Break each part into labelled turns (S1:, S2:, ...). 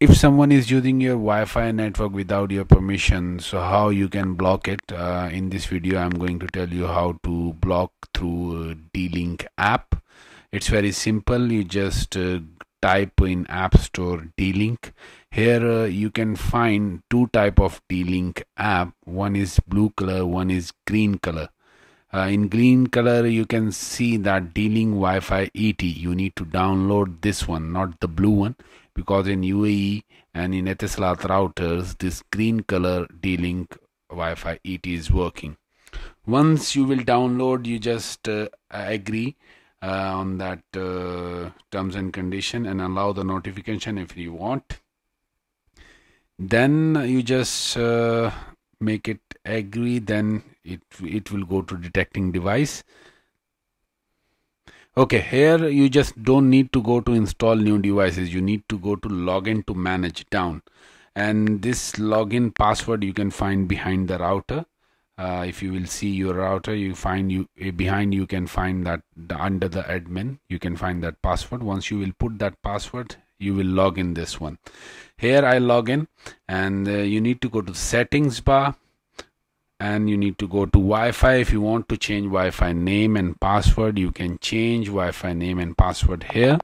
S1: if someone is using your Wi-Fi network without your permission so how you can block it? Uh, in this video I'm going to tell you how to block through D-Link app. It's very simple. You just uh, type in app store D-Link. Here uh, you can find two type of D-Link app. One is blue color one is green color uh, in green color you can see that D-Link Wi-Fi ET you need to download this one not the blue one because in UAE and in Etisalat routers this green color D-Link Wi-Fi ET is working. Once you will download you just uh, agree uh, on that uh, terms and condition and allow the notification if you want. Then you just uh, make it agree then it it will go to detecting device. Okay here you just don't need to go to install new devices. You need to go to login to manage down and this login password you can find behind the router. Uh, if you will see your router you find you uh, behind you can find that under the admin you can find that password. Once you will put that password you will log in this one. Here I log in and uh, you need to go to settings bar and you need to go to Wi-Fi. If you want to change Wi-Fi name and password you can change Wi-Fi name and password here.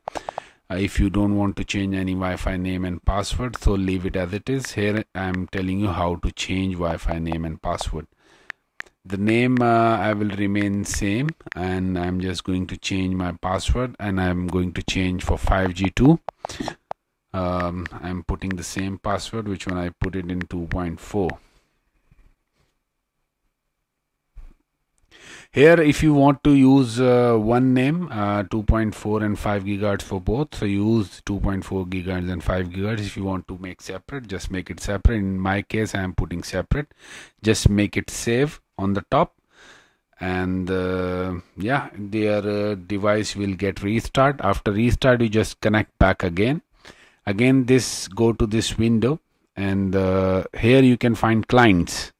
S1: Uh, if you don't want to change any Wi-Fi name and password so leave it as it is. Here I'm telling you how to change Wi-Fi name and password. The name uh, I will remain same and I'm just going to change my password and I'm going to change for 5G2 um, I'm putting the same password which when I put it in 2.4 here if you want to use uh, one name uh, 2.4 and 5 gigahertz for both so use 2.4 gigahertz and 5 gigahertz. If you want to make separate just make it separate. In my case I am putting separate. Just make it save on the top. And uh, yeah their uh, device will get restart. After restart you just connect back again. Again this go to this window. And uh, here you can find clients.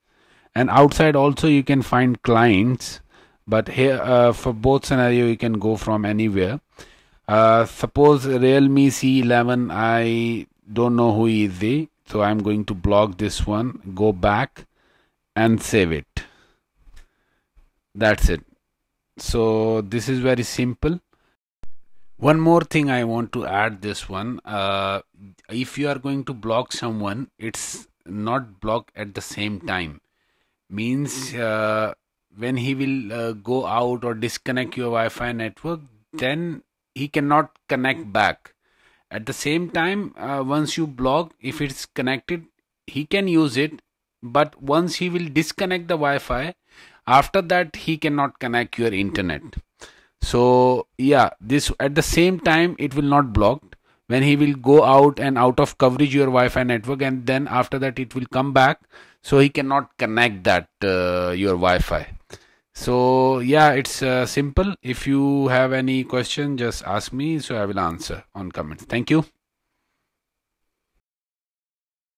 S1: And outside also you can find clients but here uh, for both scenario you can go from anywhere. Uh, suppose realme c11 i don't know who is they so i'm going to block this one go back and save it. That's it. So this is very simple. One more thing i want to add this one uh, if you are going to block someone it's not block at the same time. Means uh, when he will uh, go out or disconnect your wi-fi network then he cannot connect back. At the same time uh, once you block if it's connected he can use it. But once he will disconnect the wi-fi after that he cannot connect your internet. So yeah this at the same time it will not block when he will go out and out of coverage your wi-fi network and then after that it will come back so he cannot connect that uh, your wi-fi. So yeah it's uh, simple. If you have any question just ask me so i will answer on comments. Thank you